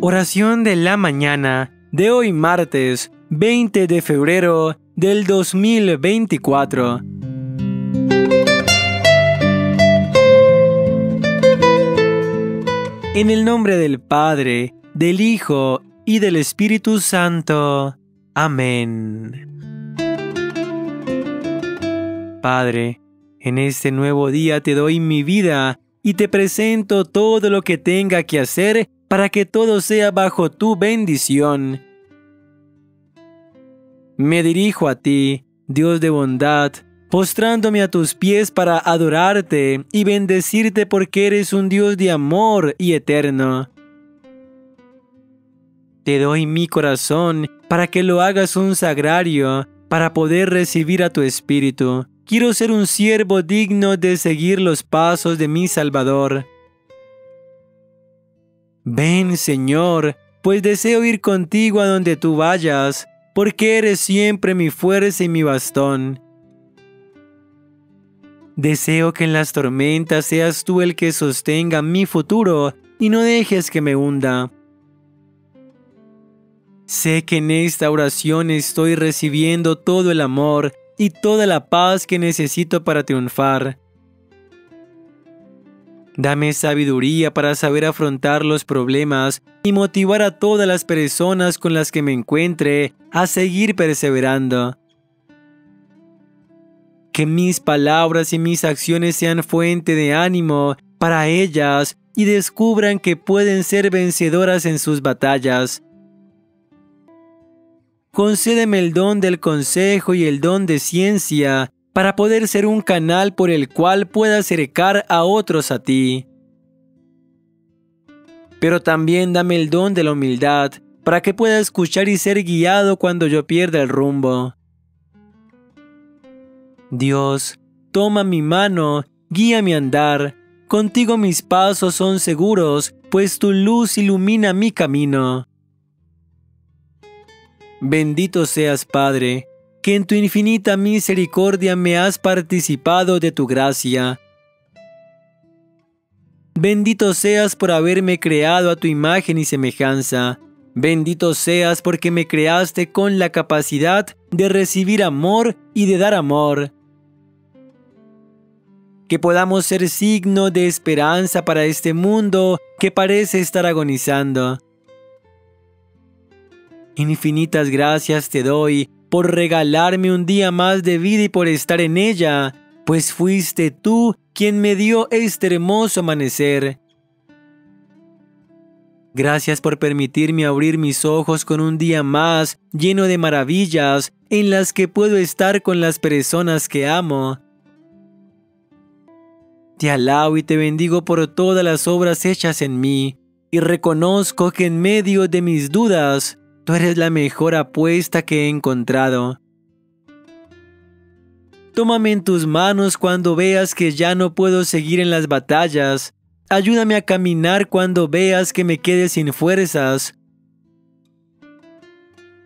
Oración de la mañana de hoy martes 20 de febrero del 2024. En el nombre del Padre, del Hijo y del Espíritu Santo. Amén. Padre, en este nuevo día te doy mi vida y te presento todo lo que tenga que hacer para que todo sea bajo tu bendición. Me dirijo a ti, Dios de bondad, postrándome a tus pies para adorarte y bendecirte porque eres un Dios de amor y eterno. Te doy mi corazón para que lo hagas un sagrario, para poder recibir a tu Espíritu. Quiero ser un siervo digno de seguir los pasos de mi Salvador. Ven, Señor, pues deseo ir contigo a donde tú vayas, porque eres siempre mi fuerza y mi bastón. Deseo que en las tormentas seas tú el que sostenga mi futuro y no dejes que me hunda. Sé que en esta oración estoy recibiendo todo el amor y toda la paz que necesito para triunfar. Dame sabiduría para saber afrontar los problemas y motivar a todas las personas con las que me encuentre a seguir perseverando. Que mis palabras y mis acciones sean fuente de ánimo para ellas y descubran que pueden ser vencedoras en sus batallas. Concédeme el don del consejo y el don de ciencia para poder ser un canal por el cual pueda acercar a otros a ti. Pero también dame el don de la humildad para que pueda escuchar y ser guiado cuando yo pierda el rumbo. Dios, toma mi mano, guía mi andar, contigo mis pasos son seguros, pues tu luz ilumina mi camino. Bendito seas, Padre, que en tu infinita misericordia me has participado de tu gracia. Bendito seas por haberme creado a tu imagen y semejanza. Bendito seas porque me creaste con la capacidad de recibir amor y de dar amor. Que podamos ser signo de esperanza para este mundo que parece estar agonizando. Infinitas gracias te doy por regalarme un día más de vida y por estar en ella, pues fuiste tú quien me dio este hermoso amanecer. Gracias por permitirme abrir mis ojos con un día más lleno de maravillas en las que puedo estar con las personas que amo. Te alabo y te bendigo por todas las obras hechas en mí, y reconozco que en medio de mis dudas, Tú eres la mejor apuesta que he encontrado. Tómame en tus manos cuando veas que ya no puedo seguir en las batallas. Ayúdame a caminar cuando veas que me quede sin fuerzas.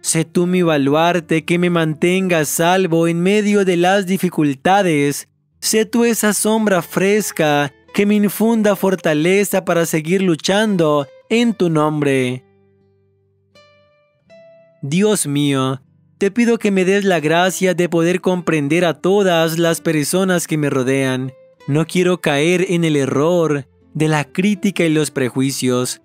Sé tú mi baluarte que me mantenga salvo en medio de las dificultades. Sé tú esa sombra fresca que me infunda fortaleza para seguir luchando en tu nombre. Dios mío, te pido que me des la gracia de poder comprender a todas las personas que me rodean. No quiero caer en el error de la crítica y los prejuicios.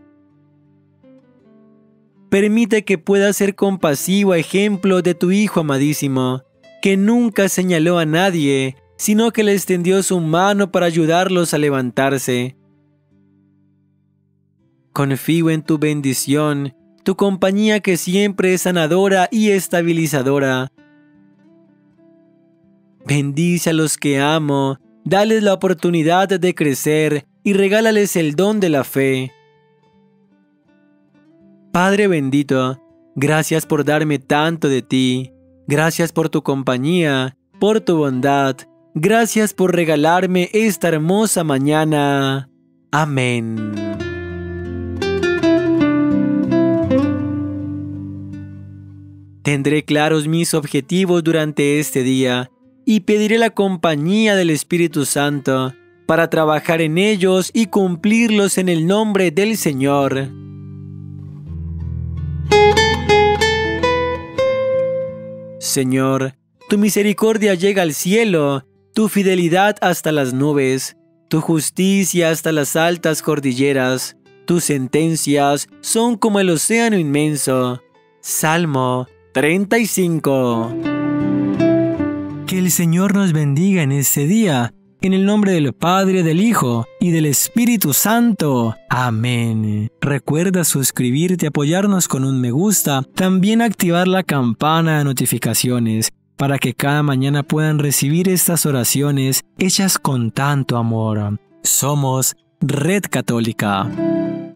Permite que pueda ser compasivo ejemplo de tu Hijo amadísimo, que nunca señaló a nadie, sino que le extendió su mano para ayudarlos a levantarse. Confío en tu bendición tu compañía que siempre es sanadora y estabilizadora. Bendice a los que amo, dales la oportunidad de crecer y regálales el don de la fe. Padre bendito, gracias por darme tanto de ti, gracias por tu compañía, por tu bondad, gracias por regalarme esta hermosa mañana. Amén. Tendré claros mis objetivos durante este día y pediré la compañía del Espíritu Santo. para trabajar en ellos y cumplirlos en el nombre del Señor. Señor, tu misericordia llega al cielo, tu fidelidad hasta las nubes, tu justicia hasta las altas cordilleras, tus sentencias son como el océano inmenso. Salmo 35. Que el Señor nos bendiga en este día en el nombre del Padre, del Hijo y del Espíritu Santo. Amén. Recuerda suscribirte, apoyarnos con un me gusta, también activar la campana de notificaciones para que cada mañana puedan recibir estas oraciones hechas con tanto amor. Somos Red Católica.